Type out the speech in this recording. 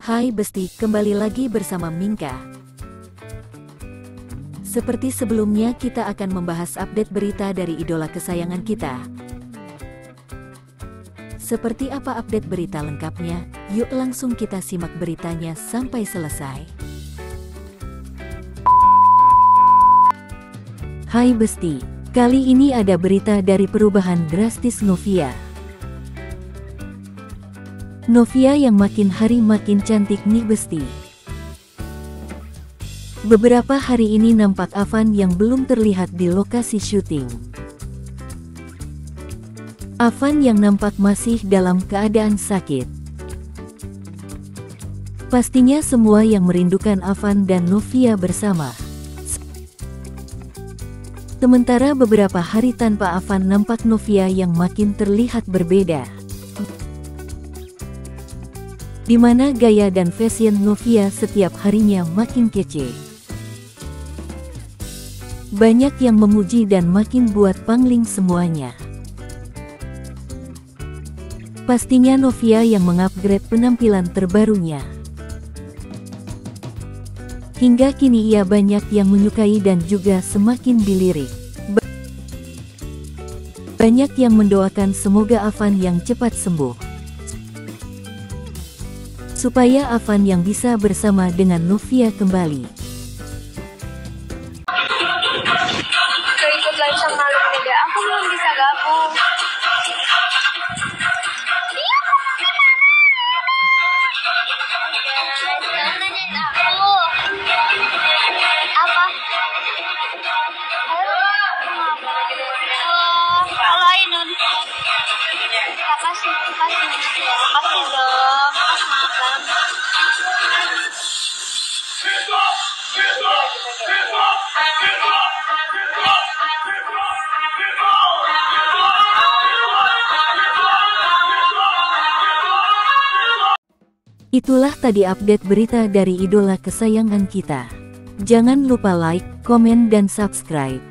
Hai Besti, kembali lagi bersama Mingka. Seperti sebelumnya kita akan membahas update berita dari idola kesayangan kita. Seperti apa update berita lengkapnya? Yuk langsung kita simak beritanya sampai selesai. Hai Besti, kali ini ada berita dari perubahan drastis Novia. Novia yang makin hari makin cantik nih Besti. Beberapa hari ini nampak Avan yang belum terlihat di lokasi syuting. Avan yang nampak masih dalam keadaan sakit. Pastinya semua yang merindukan Avan dan Novia bersama. Sementara beberapa hari tanpa Avan nampak Novia yang makin terlihat berbeda. Di mana gaya dan fashion Novia setiap harinya makin kece. Banyak yang memuji dan makin buat pangling semuanya. Pastinya Novia yang mengupgrade penampilan terbarunya. Hingga kini ia banyak yang menyukai dan juga semakin dilirik. Ba- Banyak yang mendoakan semoga Avan yang cepat sembuh. Supaya Avan yang bisa bersama dengan Novia kembali. Keikut live sama lu beda. Aku belum bisa gabung. Halo. Halo Ainun. Makasih, makasih. Makasih dong. Itulah tadi update berita dari idola kesayangan kita. Jangan lupa like, komen dan subscribe.